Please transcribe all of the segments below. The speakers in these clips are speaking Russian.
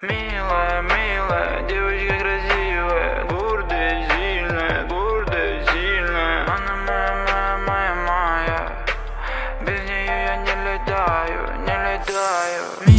Милая, милая, девочка красивая, гордая, сильная, гордая, сильная. Она моя, моя, моя, моя, без нее я не летаю, не летаю.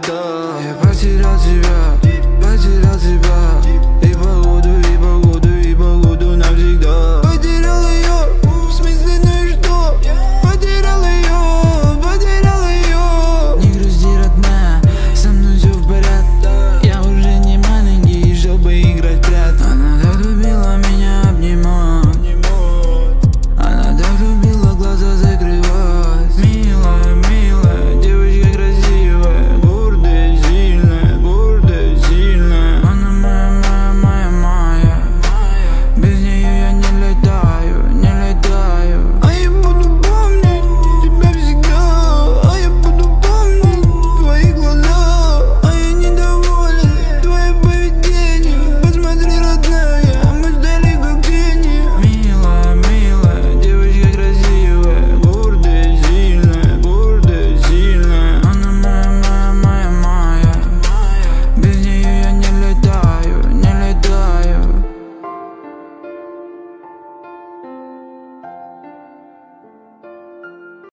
da